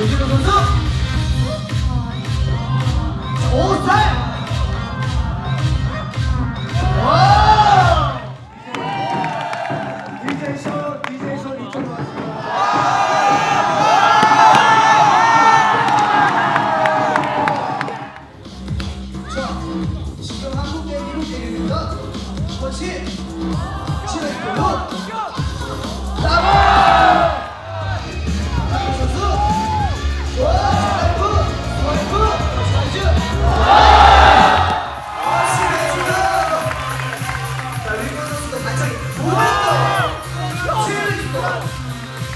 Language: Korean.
배진호 선수 5살 지금 한국 얘기로 얘기합니다. 그렇지. 친한 교육. Let's go.